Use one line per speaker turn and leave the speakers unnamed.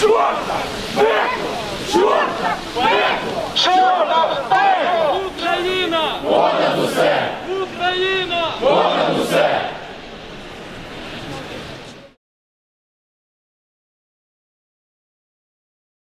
чорта! Пекло! Чорта! Пекло! Чорта!
Пекло!
Чорта! Пекло! Україна!
Понад усе!
Україна! Понад усе!